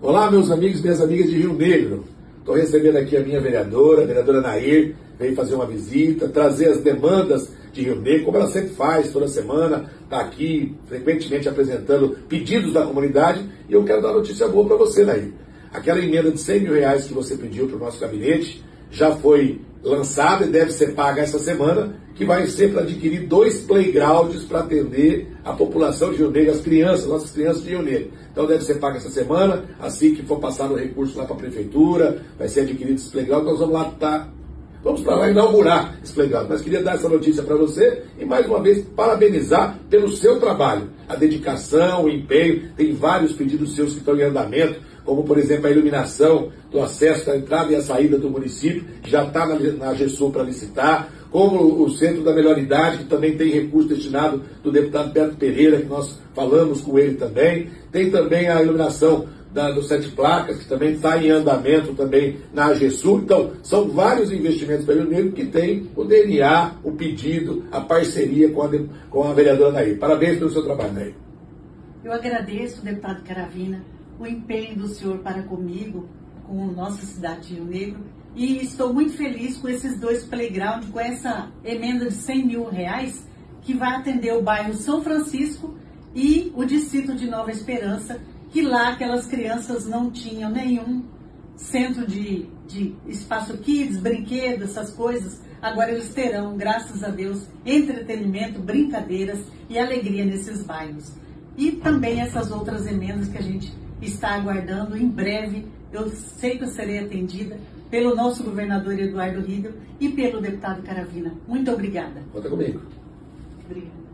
Olá, meus amigos e minhas amigas de Rio Negro. Estou recebendo aqui a minha vereadora, a vereadora Nair, veio fazer uma visita, trazer as demandas de Rio Negro, como ela sempre faz, toda semana, está aqui frequentemente apresentando pedidos da comunidade, e eu quero dar notícia boa para você, Nair. Aquela emenda de 100 mil reais que você pediu para o nosso gabinete já foi lançada e deve ser paga essa semana, que vai ser para adquirir dois playgrounds para atender a população de Rio Negro, as crianças, nossas crianças de Rio Negro. Então deve ser paga essa semana, assim que for passado o recurso lá para a prefeitura, vai ser adquirido esse playground, nós vamos lá tá Vamos para lá inaugurar esse playground. Mas queria dar essa notícia para você e mais uma vez parabenizar pelo seu trabalho, a dedicação, o empenho. Tem vários pedidos seus que estão em andamento, como por exemplo a iluminação do acesso da entrada e a saída do município, que já está na, na para licitar, como o Centro da Melhor Idade, que também tem recurso destinado do deputado Beto Pereira, que nós falamos com ele também. Tem também a iluminação da, do Sete Placas, que também está em andamento também na AGESUR. Então, são vários investimentos para o Rio Negro que tem o DNA, o pedido, a parceria com a, com a vereadora Nair. Parabéns pelo seu trabalho, Nair. Eu agradeço, deputado Caravina, o empenho do senhor para comigo, com cidade de Rio Negro, e estou muito feliz com esses dois playgrounds, com essa emenda de 100 mil reais, que vai atender o bairro São Francisco e o distrito de Nova Esperança, que lá aquelas crianças não tinham nenhum centro de, de espaço kids, brinquedos, essas coisas. Agora eles terão, graças a Deus, entretenimento, brincadeiras e alegria nesses bairros. E também essas outras emendas que a gente está aguardando em breve. Eu sei que eu serei atendida pelo nosso governador Eduardo Riedel e pelo deputado Caravina. Muito obrigada. Conta comigo. Obrigada.